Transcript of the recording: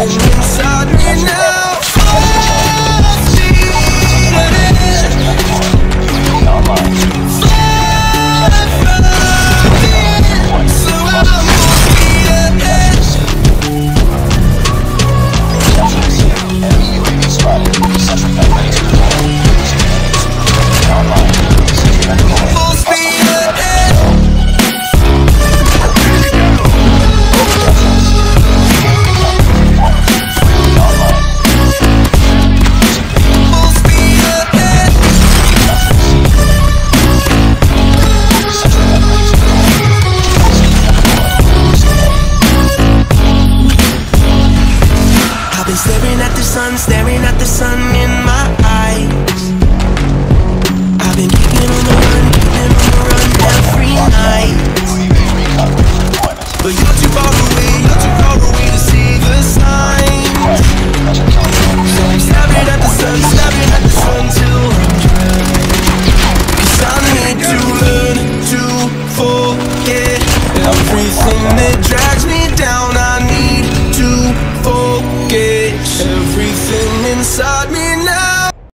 inside me now. Staring at the sun, staring at the sun in my eyes. I've been keeping on the run, keeping on the run every night. But you're too far away, you're too far away to see the signs. So I'm staring at the sun, staring at the sun till I'm drowned. Cause I need to learn to forget everything that drags me inside me.